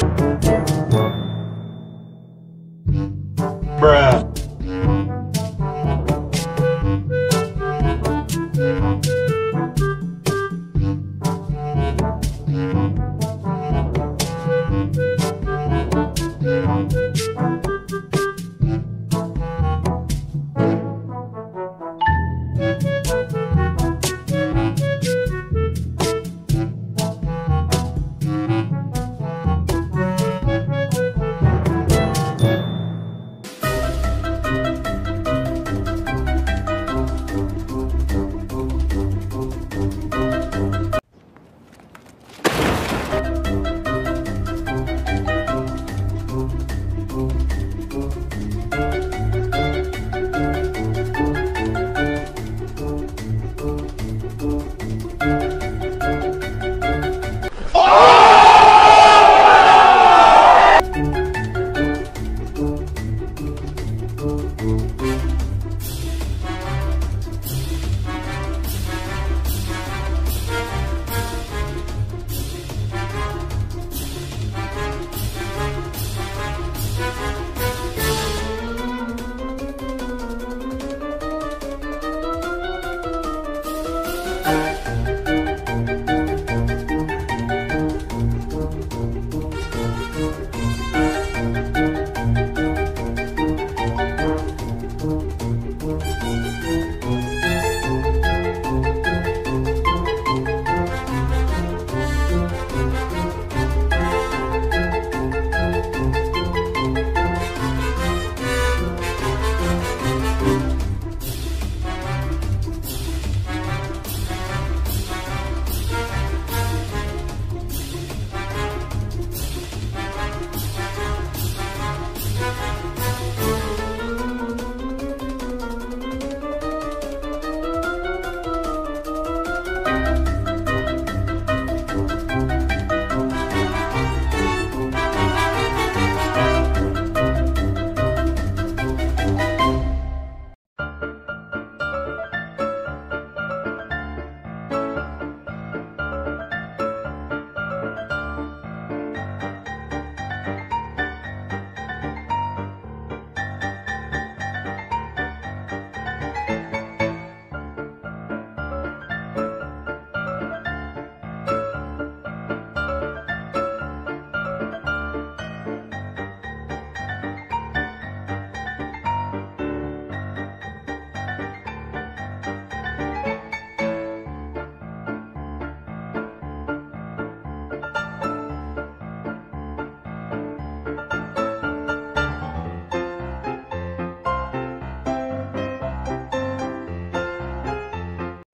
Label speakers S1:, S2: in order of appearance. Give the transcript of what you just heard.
S1: Thank you